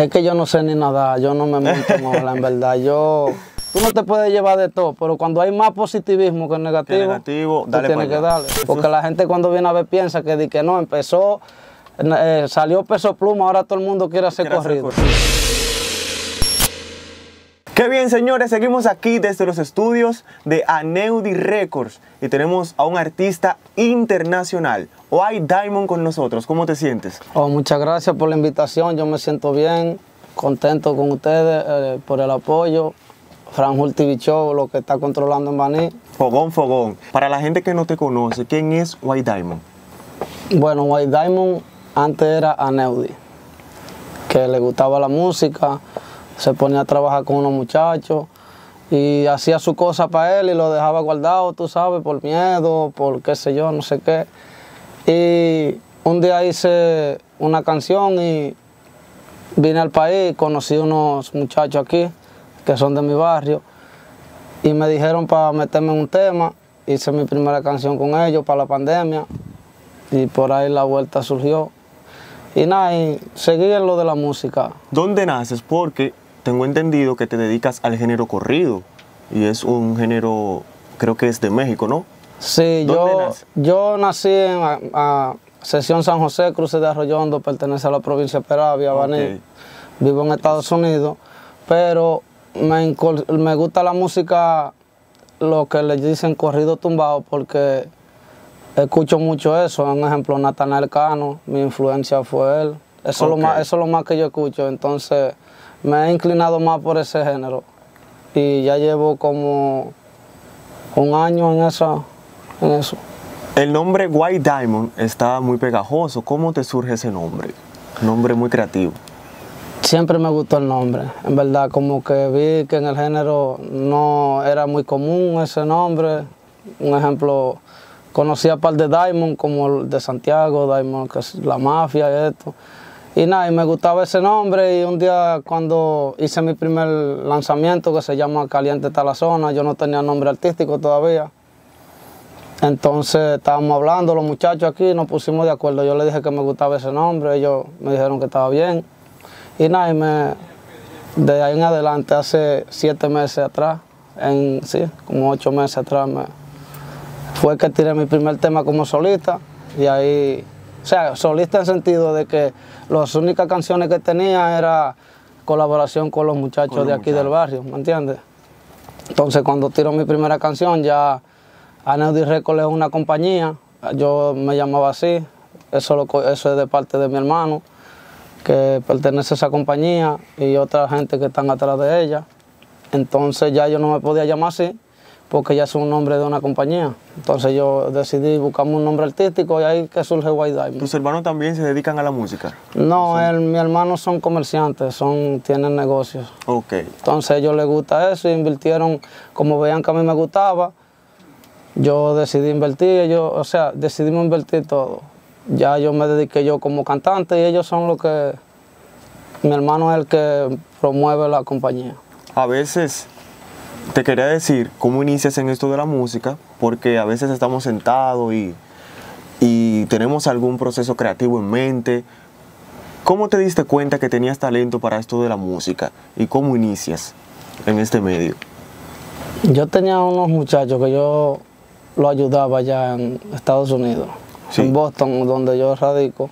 Es que yo no sé ni nada, yo no me monto en ola, en verdad. Yo, tú no te puedes llevar de todo, pero cuando hay más positivismo que negativo, negativo, tú dale tienes que allá. darle. Porque la gente cuando viene a ver piensa que, di que no, empezó, eh, salió peso pluma, ahora todo el mundo quiere hacer Quiere hacer corrido. corrido. Qué bien, señores, seguimos aquí desde los estudios de Aneudi Records y tenemos a un artista internacional, White Diamond con nosotros. ¿Cómo te sientes? Oh, muchas gracias por la invitación, yo me siento bien, contento con ustedes, eh, por el apoyo. Franjul TV Show, lo que está controlando en Baní. Fogón, fogón. Para la gente que no te conoce, ¿quién es White Diamond? Bueno, White Diamond antes era Aneudi, que le gustaba la música, se ponía a trabajar con unos muchachos y hacía su cosa para él y lo dejaba guardado, tú sabes, por miedo, por qué sé yo, no sé qué. Y un día hice una canción y vine al país, conocí unos muchachos aquí que son de mi barrio y me dijeron para meterme en un tema, hice mi primera canción con ellos para la pandemia y por ahí la vuelta surgió. Y nada, y seguí en lo de la música. ¿Dónde naces? Porque tengo entendido que te dedicas al género corrido y es un género, creo que es de México, ¿no? Sí, ¿Dónde yo, nace? yo nací en a- a Sesión San José, Cruce de Arroyondo, pertenece a la provincia de Peravia, Baní. Ok. Vivo en Estados Unidos, pero me, gusta la música, lo que le dicen corrido tumbado, porque escucho mucho eso. Un ejemplo, Natanael Cano, mi influencia fue él. Eso, es lo más, eso es lo más que yo escucho, entonces me he inclinado más por ese género. Y ya llevo como un año en, esa, en eso. El nombre White Diamond está muy pegajoso. ¿Cómo te surge ese nombre? Nombre muy creativo. Siempre me gustó el nombre, en verdad, como que vi que en el género no era muy común ese nombre. Un ejemplo, conocía par de Diamond, como el de Santiago, Diamond, que es la mafia y esto. Y nada, y me gustaba ese nombre y un día cuando hice mi primer lanzamiento que se llama Caliente está la zona, yo no tenía nombre artístico todavía. Entonces estábamos hablando los muchachos aquí, nos pusimos de acuerdo. Yo le dije que me gustaba ese nombre, ellos me dijeron que estaba bien. Y nada, y me, de ahí en adelante, hace siete meses atrás, en, sí, como ocho meses atrás, me, fue que tiré mi primer tema como solista. Y ahí, o sea, solista en sentido de que las únicas canciones que tenía era colaboración con los muchachos Con los de aquí del barrio, ¿me entiendes? Entonces cuando tiro mi primera canción ya Aneudi Records es una compañía, yo me llamaba así, eso, lo eso es de parte de mi hermano, que pertenece a esa compañía y otra gente que están atrás de ella. Entonces ya yo no me podía llamar así porque ya es un nombre de una compañía. Entonces yo decidí buscarme un nombre artístico y ahí que surge White Diamond. ¿Tus hermanos también se dedican a la música? No, él, mi hermano son comerciantes, son, tienen negocios. Ok. Entonces a ellos les gusta eso, invirtieron, como veían que a mí me gustaba, yo decidí invertir, ellos, o sea, decidimos invertir todo. Ya yo me dediqué yo como cantante y ellos son los que, mi hermano es el que promueve la compañía. A veces te quería decir cómo inicias en esto de la música, porque a veces estamos sentados y, y tenemos algún proceso creativo en mente. ¿Cómo te diste cuenta que tenías talento para esto de la música y cómo inicias en este medio? Yo tenía unos muchachos que yo lo ayudaba allá en Estados Unidos, Sí. en Boston, donde yo radico.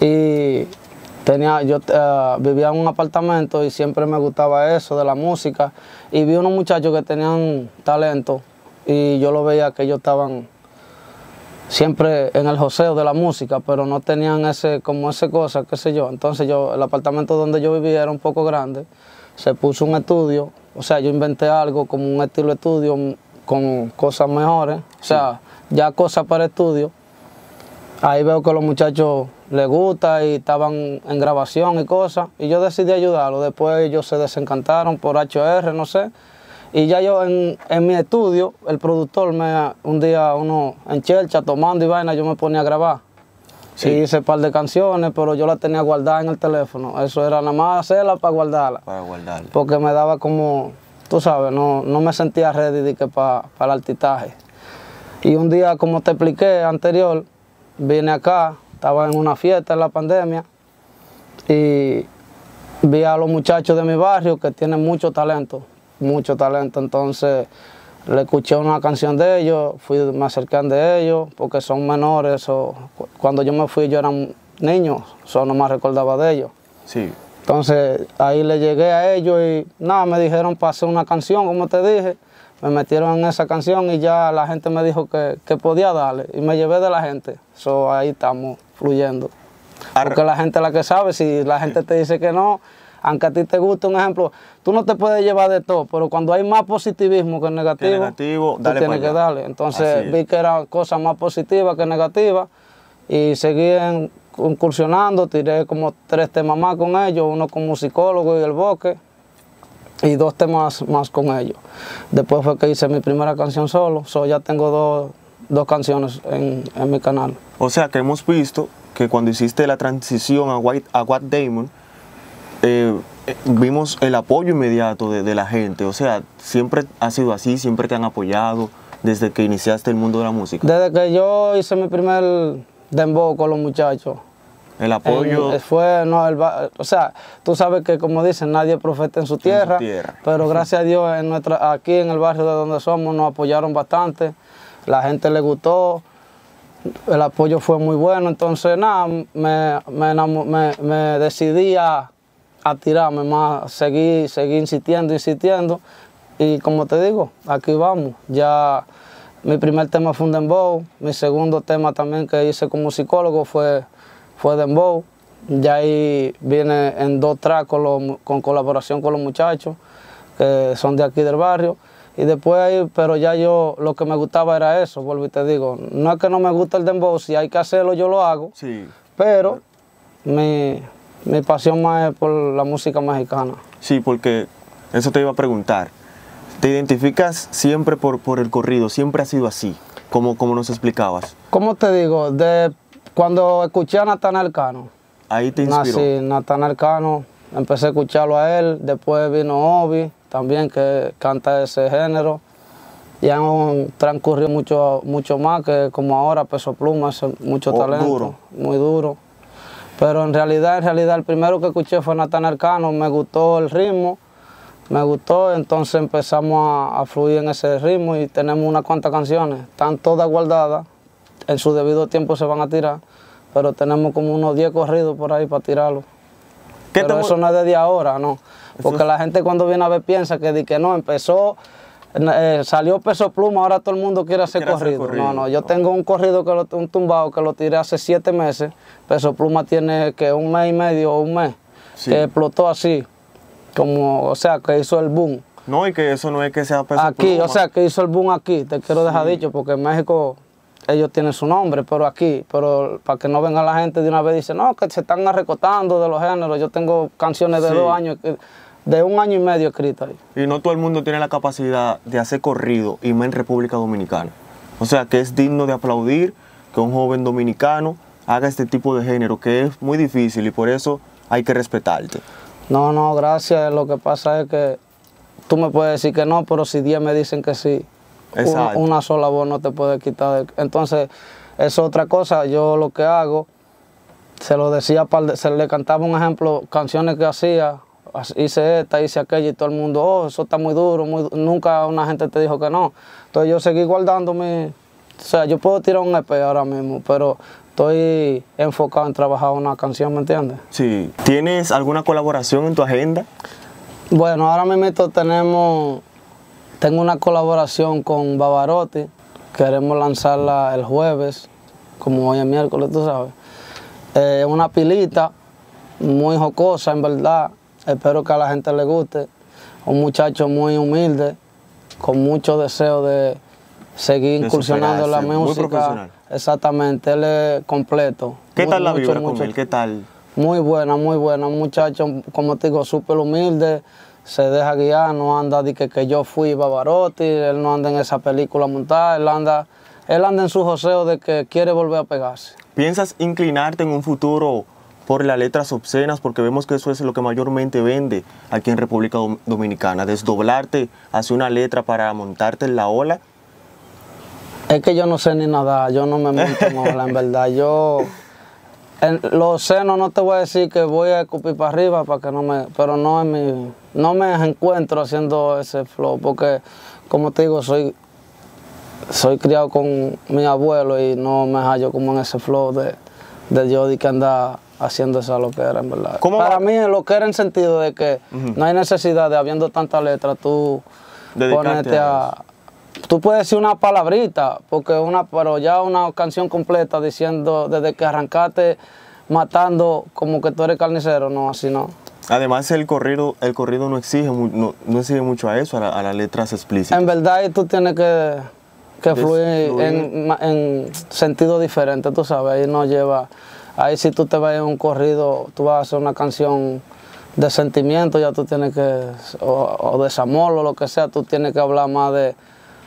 Y tenía, yo eh, vivía en un apartamento y siempre me gustaba eso de la música. Y vi unos muchachos que tenían talento y yo lo veía que ellos estaban siempre en el joseo de la música, pero no tenían ese, como ese cosa, qué sé yo. Entonces yo, el apartamento donde yo vivía era un poco grande, se puso un estudio, o sea, yo inventé algo como un estilo estudio con cosas mejores, o sea, ya cosas para estudio. Ahí veo que a los muchachos les gusta y estaban en grabación y cosas, y yo decidí ayudarlos. Después ellos se desencantaron por HR, no sé. Y ya yo en, en mi estudio, el productor me, un día uno en chelcha tomando y vaina, yo me ponía a grabar. Sí. Y hice un par de canciones, pero yo las tenía guardadas en el teléfono. Eso era nada más hacerla para guardarla. Para guardar. Porque me daba como, tú sabes, no, no me sentía ready de que para el altitaje. Y un día, como te expliqué anterior, vine acá, estaba en una fiesta en la pandemia y vi a los muchachos de mi barrio que tienen mucho talento, mucho talento, entonces le escuché una canción de ellos, fui, me acerqué de ellos, porque son menores, o, cuando yo me fui yo era un niño, solo no me recordaba de ellos. Sí. Entonces ahí le llegué a ellos y nada, me dijeron para hacer una canción, como te dije, me metieron en esa canción y ya la gente me dijo que, que podía darle y me llevé de la gente, so, ahí estamos fluyendo. Porque la gente es la que sabe, si la gente te dice que no, aunque a ti te guste un ejemplo, tú no te puedes llevar de todo, pero cuando hay más positivismo que negativo, negativo tú dale tienes que darle. Entonces vi que era cosa más positiva que negativa y seguí incursionando, tiré como tres temas más con ellos, uno con musicólogo y el bosque y dos temas más con ellos. Después fue que hice mi primera canción solo, so ya tengo dos, dos canciones en, en mi canal. O sea que hemos visto que cuando hiciste la transición a White, a What Damon, eh, eh, vimos el apoyo inmediato de, de la gente. O sea, siempre ha sido así, siempre te han apoyado desde que iniciaste el mundo de la música. Desde que yo hice mi primer dembow con los muchachos, El apoyo. En- fue, no, el o sea, tú sabes que como dicen, nadie profeta en su tierra, tierra. pero gracias a Dios en nuestra, aquí en el barrio de donde somos nos apoyaron bastante, la gente le gustó, el apoyo fue muy bueno, entonces nada, me, me, enamo- me- me decidí a, a tirarme más, seguí, seguí insistiendo, insistiendo, y como te digo, aquí vamos, ya mi primer tema fue un dembow, mi segundo tema también que hice como psicólogo fue, fue dembow, ya ahí viene en dos tracks con, colaboración con los muchachos que son de aquí del barrio. Y después ahí, pero ya yo lo que me gustaba era eso, vuelvo y te digo, no es que no me gusta el dembow, si hay que hacerlo yo lo hago, Sí, pero mi, mi pasión más es por la música mexicana. sí, porque eso te iba a preguntar. ¿Te identificas siempre por, por el corrido? ¿Siempre ha sido así? Como, como nos explicabas. ¿Cómo te digo? De cuando escuché a Natanael Cano, Ahí te inspiró. nací Natanael Cano, empecé a escucharlo a él, después vino Obi, también que canta ese género. Ya han transcurrido mucho, mucho más que como ahora Peso Pluma, mucho Oh, talento, duro. muy duro. Pero en realidad, en realidad, el primero que escuché fue Natanael Cano, me gustó el ritmo, me gustó, entonces empezamos a, a fluir en ese ritmo y tenemos unas cuantas canciones, están todas guardadas, en su debido tiempo se van a tirar, pero tenemos como unos 10 corridos por ahí para tirarlo. ¿Qué Pero eso no es desde ahora, no. Porque la gente cuando viene a ver piensa que, que no, empezó, eh, salió peso pluma, ahora todo el mundo quiere hacer Quiere hacer corrido. No, no, yo no. tengo un corrido, que lo, un tumbado que lo tiré hace siete meses. Peso pluma tiene que un mes y medio o un mes, Sí. que explotó así, como, o sea, que hizo el boom. No, y que eso no es que sea peso Aquí, pluma. o sea, que hizo el boom aquí, te quiero dejar dicho, porque en México ellos tienen su nombre, pero aquí, pero para que no venga la gente de una vez y dice, no, que se están arrecotando de los géneros. Yo tengo canciones de Sí. dos años, que- de un año y medio escritas ahí. Y no todo el mundo tiene la capacidad de hacer corrido, y más en República Dominicana. O sea, que es digno de aplaudir que un joven dominicano haga este tipo de género, que es muy difícil y por eso hay que respetarte. No, no, gracias. Lo que pasa es que tú me puedes decir que no, pero si 10 me dicen que sí, Exacto. una sola voz no te puede quitar. Entonces, es otra cosa. Yo lo que hago, se lo decía, se le cantaba un ejemplo, canciones que hacía, hice esta, hice aquella y todo el mundo, oh, eso está muy duro, muy du-". nunca una gente te dijo que no. Entonces yo seguí guardando mi, o sea, yo puedo tirar un EP ahora mismo, pero estoy enfocado en trabajar una canción, ¿me entiendes? Sí. ¿Tienes alguna colaboración en tu agenda? Bueno, ahora mismo tenemos, tengo una colaboración con Bavarotti, queremos lanzarla el jueves, como hoy es miércoles, tú sabes. Eh, una pilita muy jocosa, en verdad, espero que a la gente le guste. Un muchacho muy humilde, con mucho deseo de seguir incursionando en la muy música. profesional. Exactamente, él es completo. ¿Qué tal la mucho, vibra con él? ¿Qué tal? Muy buena, muy buena. Un muchacho, como te digo, súper humilde, se deja guiar, no anda de que, que yo fui Bavarotti, él no anda en esa película montada, él anda, él anda en su joseo de que quiere volver a pegarse. ¿Piensas inclinarte en un futuro por las letras obscenas? Porque vemos que eso es lo que mayormente vende aquí en República Dom- Dominicana. Desdoblarte hacia una letra para montarte en la ola. Es que yo no sé ni nada, yo no me monto en ola, en verdad. Yo, En los senos no te voy a decir que voy a escupir para arriba para que no me, pero no en mi, no me encuentro haciendo ese flow porque como te digo soy soy criado con mi abuelo y no me hallo como en ese flow de, de yo de que anda haciendo eso a lo que era en verdad. ¿Cómo Para va? mí lo que era en sentido de que no hay necesidad de habiendo tanta letra tú Dedicarte ponerte a tú puedes decir una palabrita porque una pero ya una canción completa diciendo desde que arrancaste matando como que tú eres carnicero no así no Además, el corrido, el corrido no, exige, no, no exige mucho a eso, a, la- a las letras explícitas. en verdad tú tienes que, que fluir fluir. en, ma- en sentido diferente, tú sabes, ahí no lleva, ahí si tú te vas en un corrido, tú vas a hacer una canción de sentimiento, ya tú tienes que, o, o desamor o lo que sea, tú tienes que hablar más de,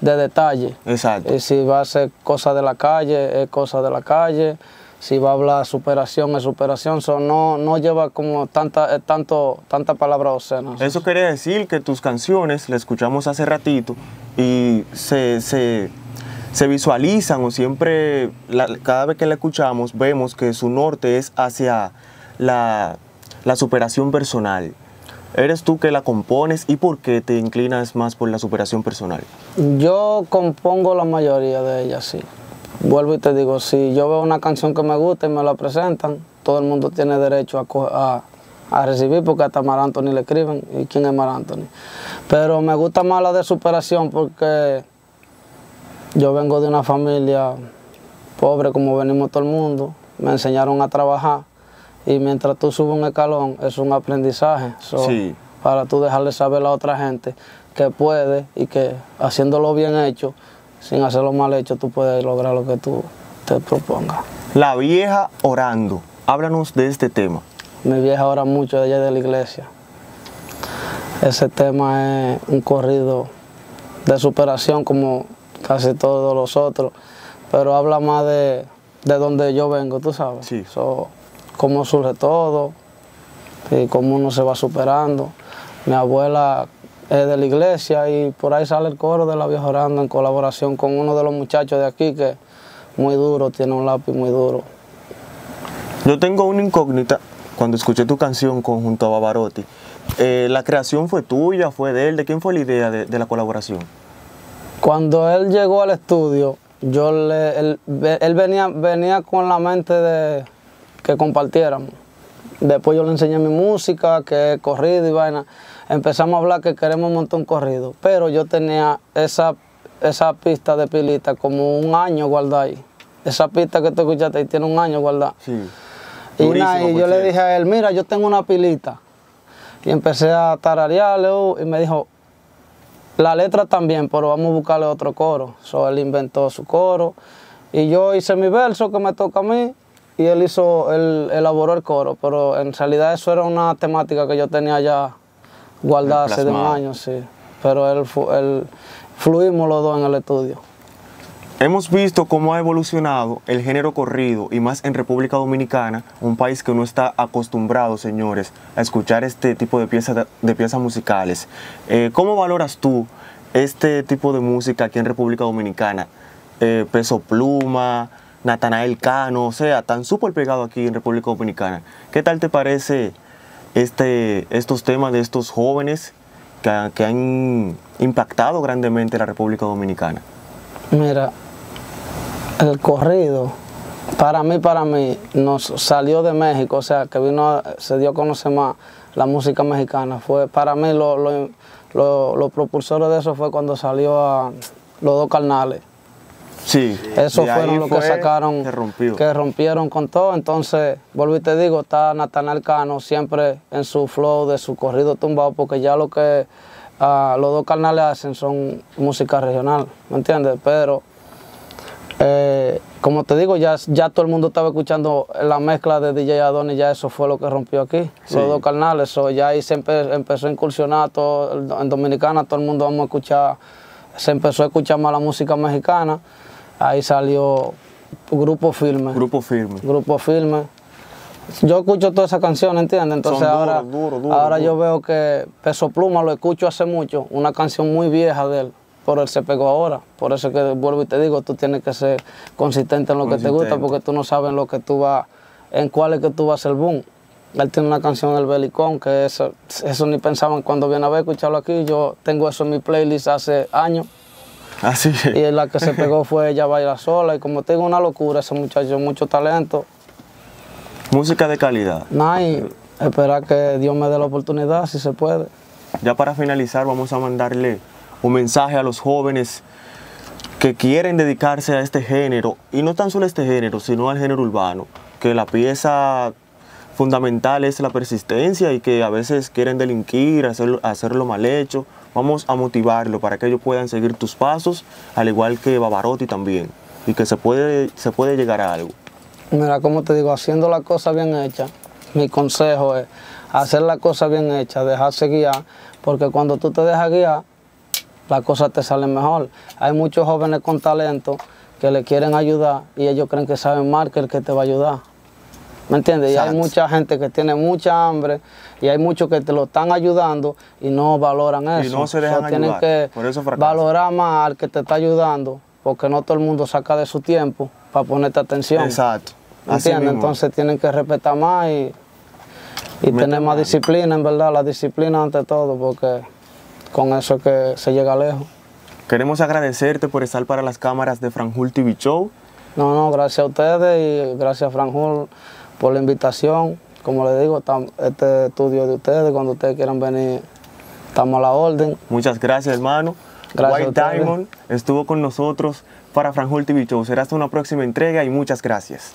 de detalle. Exacto. Y si va a ser cosa de la calle, es cosa de la calle. Si va a hablar superación, es superación. So, no, no lleva como tanta, eh, tanto, tanta palabra obscena. Eso quería decir que tus canciones, la escuchamos hace ratito, y se, se, se visualizan o siempre, la- cada vez que la escuchamos, vemos que su norte es hacia la, la superación personal. ¿Eres tú que la compones y por qué te inclinas más por la superación personal? Yo compongo la mayoría de ellas, sí. Vuelvo y te digo, si yo veo una canción que me gusta y me la presentan, todo el mundo tiene derecho a, a recibir porque hasta Mar Anthony le escriben. ¿Y quién es Mar Anthony? Pero me gusta más la de superación porque yo vengo de una familia pobre como venimos todo el mundo. Me enseñaron a trabajar y mientras tú subes un escalón es un aprendizaje. So, Sí. Para tú dejarle saber a la otra gente que puede y que haciéndolo bien hecho, sin hacerlo mal hecho, tú puedes lograr lo que tú te propongas. La vieja orando. Háblanos de este tema. Mi vieja ora mucho de ella de la iglesia. Ese tema es un corrido de superación como casi todos los otros, pero habla más de, de donde yo vengo, tú sabes. Sí. So, cómo surge todo y cómo uno se va superando. Mi abuela es de la iglesia y por ahí sale el coro de la vieja orando en colaboración con uno de los muchachos de aquí que muy duro, tiene un lápiz muy duro. Yo tengo una incógnita cuando escuché tu canción con- junto a Bavarotti. Eh, ¿La creación fue tuya, fue de él? ¿De quién fue la idea de, de la colaboración? Cuando él llegó al estudio, yo le, él, él venía, venía con la mente de que compartiéramos. Después yo le enseñé mi música, que es corrido y vaina. Empezamos a hablar que queremos montar un corrido. Pero yo tenía esa, esa pista de pilita como un año guardada ahí. Esa pista que tú escuchaste ahí tiene un año guardada. Sí. Y, yo le dije a él, mira, yo tengo una pilita. Y empecé a tararearle y me dijo, la letra también, pero vamos a buscarle otro coro. So, él inventó su coro. Y yo hice mi verso que me toca a mí y él hizo, él elaboró el coro. Pero en realidad eso era una temática que yo tenía ya guardada hace de un Plasmada. año, sí. Pero él, él, fluimos los dos en el estudio. Hemos visto cómo ha evolucionado el género corrido y más en República Dominicana, un país que no está acostumbrado, señores, a escuchar este tipo de piezas, de piezas musicales. Eh, ¿Cómo valoras tú este tipo de música aquí en República Dominicana? Eh, Peso Pluma, Natanael Cano, o sea, tan súper pegado aquí en República Dominicana. ¿Qué tal te parece este, estos temas de estos jóvenes que, que han impactado grandemente la República Dominicana? Mira, el corrido, para mí, para mí, nos salió de México, o sea, que vino, se dio a conocer más la música mexicana. Fue, para mí, lo- lo- propulsores de eso fue cuando salió a los dos carnales. Sí. Eso fueron los que fue sacaron, que rompió. que rompieron con todo. Entonces, vuelvo y te digo, está Natanael Cano siempre en su flow de su corrido tumbado, porque ya lo que ah, los dos carnales hacen son música regional, ¿me entiendes? Pero, eh, como te digo, ya, ya todo el mundo estaba escuchando la mezcla de DJ Adoni, ya eso fue lo que rompió aquí, Sí. los dos carnales. So, ya ahí se empe- empezó a incursionar todo, en Dominicana, todo el mundo vamos a escuchar, se empezó a escuchar más la música mexicana. Ahí salió Grupo Firme. Grupo firme. Grupo Firme. Yo escucho todas esas canciones, ¿entiendes? Entonces Son ahora, duros, duros, duros, ahora yo duros. veo que Peso Pluma lo escucho hace mucho, una canción muy vieja de él, pero él se pegó ahora. Por eso es que vuelvo y te digo, tú tienes que ser consistente en lo que te gusta, porque tú no sabes en lo que tú vas en cuál es que tú vas a hacer boom. Él tiene una canción, El Belicón, que eso, eso ni pensaban cuando viene a ver escucharlo aquí. Yo tengo eso en mi playlist hace años. Así Y la que se pegó fue Ella Baila Sola. Y como tengo una locura, ese muchacho, mucho talento. Música de calidad. Nada, y esperar que Dios me dé la oportunidad, si se puede. Ya para finalizar, vamos a mandarle un mensaje a los jóvenes que quieren dedicarse a este género, y no tan solo a este género, sino al género urbano, que la pieza fundamental es la persistencia y que a veces quieren delinquir, hacerlo, hacerlo mal hecho. Vamos a motivarlo para que ellos puedan seguir tus pasos, al igual que Bavarotti también, y que se puede, se puede llegar a algo. Mira, como te digo, haciendo la cosa bien hecha, mi consejo es hacer la cosa bien hecha, dejarse guiar, porque cuando tú te dejas guiar, las cosas te salen mejor. Hay muchos jóvenes con talento que le quieren ayudar y ellos creen que saben más que el que te va a ayudar. ¿Me entiendes? Y hay mucha gente que tiene mucha hambre y hay muchos que te lo están ayudando y no valoran Y eso. no se dejan So, tienen ayudar, que por eso valorar más al que te está ayudando, porque no todo el mundo saca de su tiempo para ponerte atención. Exacto. ¿Me entiendes? Entonces tienen que respetar más y, y tener más disciplina, en verdad, la disciplina ante todo, porque con eso es que se llega lejos. Queremos agradecerte por estar para las cámaras de Franjul TV Show. No, no, gracias a ustedes y gracias a Franjul por la invitación. Como les digo, este estudio de ustedes, cuando ustedes quieran venir, estamos a la orden. Muchas gracias, hermano. Gracias White. Diamond estuvo con nosotros para Franjul TV Show. Será hasta una próxima entrega y muchas gracias.